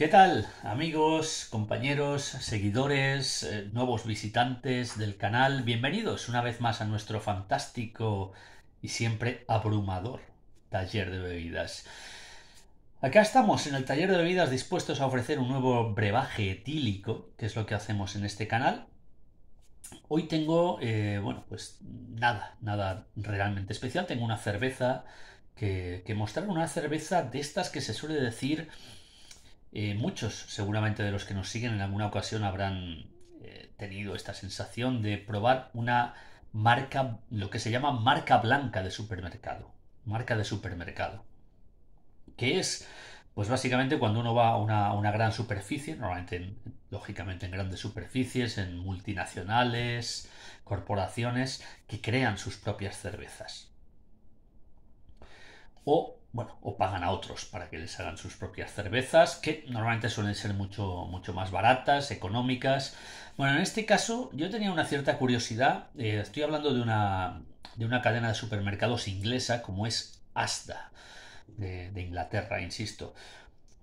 ¿Qué tal, amigos, compañeros, seguidores, eh, nuevos visitantes del canal? Bienvenidos una vez más a nuestro fantástico y siempre abrumador taller de bebidas. Acá estamos en el taller de bebidas dispuestos a ofrecer un nuevo brebaje etílico, que es lo que hacemos en este canal. Hoy tengo, eh, bueno, pues nada, nada realmente especial. Tengo una cerveza que, que mostrar, una cerveza de estas que se suele decir eh, muchos, seguramente de los que nos siguen en alguna ocasión habrán eh, tenido esta sensación de probar una marca, lo que se llama marca blanca de supermercado. Marca de supermercado. Que es, pues básicamente cuando uno va a una, gran superficie, normalmente, lógicamente en grandes superficies, en multinacionales, corporaciones, que crean sus propias cervezas. O bueno, o pagan a otros para que les hagan sus propias cervezas, que normalmente suelen ser mucho, mucho más baratas, económicas. Bueno, en este caso yo tenía una cierta curiosidad, eh, estoy hablando de una, de una cadena de supermercados inglesa como es Asda, de, Inglaterra, insisto.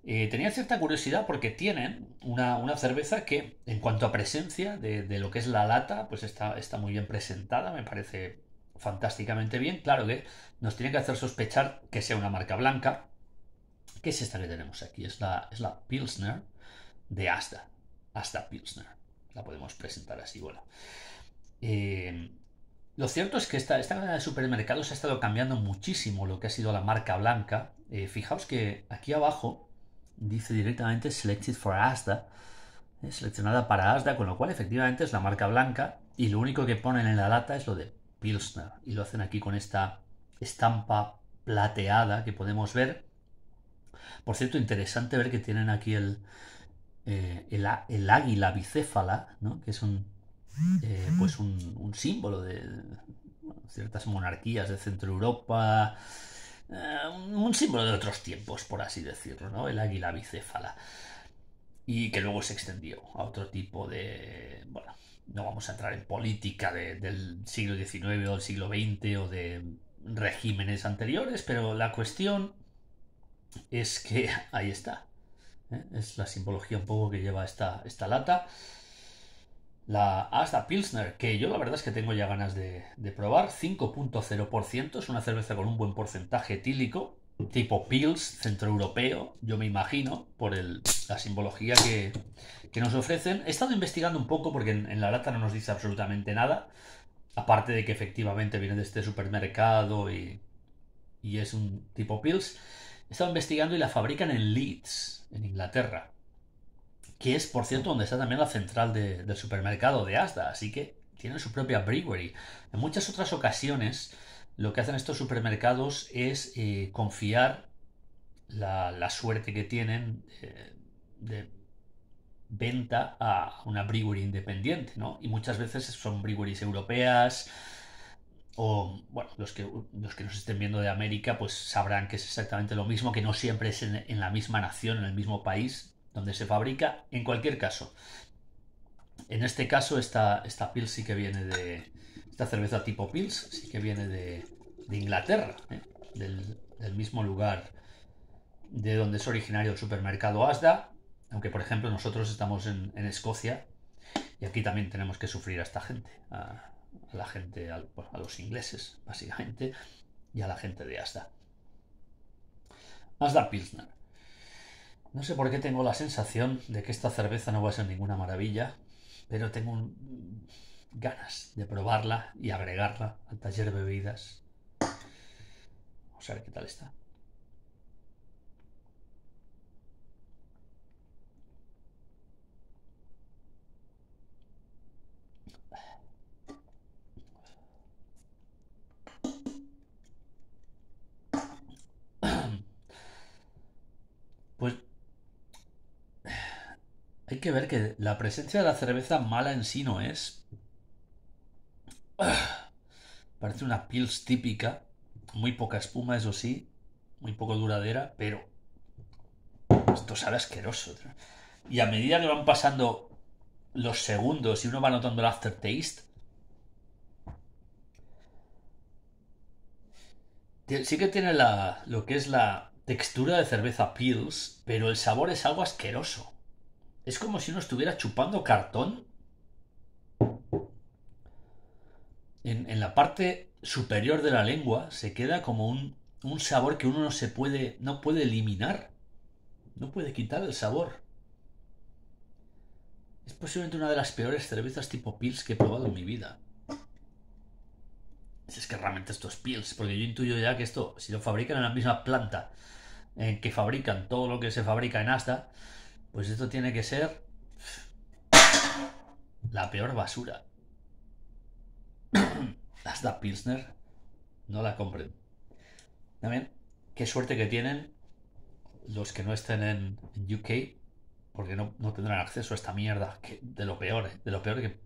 Eh, tenía cierta curiosidad porque tienen una, cerveza que, en cuanto a presencia de, de, lo que es la lata, pues está, está muy bien presentada, me parece fantásticamente bien. Claro que nos tiene que hacer sospechar que sea una marca blanca. ¿Qué es esta que tenemos aquí? Es la, es la Pilsner de Asta. Asta Pilsner. La podemos presentar así, bueno. Eh, lo cierto es que esta, esta de supermercados ha estado cambiando muchísimo lo que ha sido la marca blanca. Eh, fijaos que aquí abajo dice directamente Selected for Asda, eh, seleccionada para Asda, con lo cual efectivamente es la marca blanca y lo único que ponen en la lata es lo de Pilsner. Y lo hacen aquí con esta estampa plateada que podemos ver. Por cierto, interesante ver que tienen aquí el, eh, el, águila bicéfala, ¿no? que es un, eh, pues un, símbolo de ciertas monarquías de Centro Europa, eh, un símbolo de otros tiempos, por así decirlo, ¿no? el águila bicéfala. Y que luego se extendió a otro tipo de, bueno, no vamos a entrar en política del siglo XIX o del siglo XX o de regímenes anteriores, pero la cuestión es que ahí está. ¿eh? Es la simbología un poco que lleva esta, esta lata. La Asda Pilsner, que yo la verdad es que tengo ya ganas de, de probar. 5.0%, es una cerveza con un buen porcentaje etílico tipo Pils centroeuropeo, yo me imagino, por la simbología que, nos ofrecen. He estado investigando un poco porque en, la lata no nos dice absolutamente nada, aparte de que efectivamente viene de este supermercado y, es un tipo Pils. He estado investigando y la fabrican en Leeds, en Inglaterra, que es, por cierto, donde está también la central del supermercado de Asda, así que tiene su propia brewery. En muchas otras ocasiones lo que hacen estos supermercados es eh, confiar la, suerte que tienen eh, de venta a una brewery independiente, ¿no? Y muchas veces son breweries europeas o, bueno, los que, los que nos estén viendo de América pues sabrán que es exactamente lo mismo, que no siempre es en, la misma nación, en el mismo país donde se fabrica. En cualquier caso, en este caso esta, esta pils sí que viene de, esta cerveza tipo Pils sí que viene de, Inglaterra, ¿eh? del, mismo lugar de donde es originario el supermercado Asda, aunque por ejemplo nosotros estamos en, Escocia y aquí también tenemos que sufrir a esta gente, a, la gente, a, a, los ingleses básicamente, y a la gente de Asda. Asda Pilsner. No sé por qué tengo la sensación de que esta cerveza no va a ser ninguna maravilla, pero tengo un, ganas de probarla y agregarla al taller de bebidas. Vamos a ver qué tal está. Pues hay que ver que la presencia de la cerveza mala en sí no es, Parece una pils típica, muy poca espuma, eso sí, muy poco duradera, pero esto sabe asqueroso. Y a medida que van pasando los segundos y uno va notando el aftertaste, sí que tiene la, lo que es la textura de cerveza Pils, pero el sabor es algo asqueroso. Es como si uno estuviera chupando cartón. En, la parte superior de la lengua se queda como un, un sabor que uno no se puede, no puede eliminar. No puede quitar el sabor. Es posiblemente una de las peores cervezas tipo Pils que he probado en mi vida. Si es que realmente esto es Pils, porque yo intuyo ya que esto, si lo fabrican en la misma planta en que fabrican todo lo que se fabrica en Asda, pues esto tiene que ser la peor basura. Asda Pilsner, no la compren. También, qué suerte que tienen los que no estén en, UK, porque no, no, tendrán acceso a esta mierda, de lo peor, ¿eh? de lo peor que...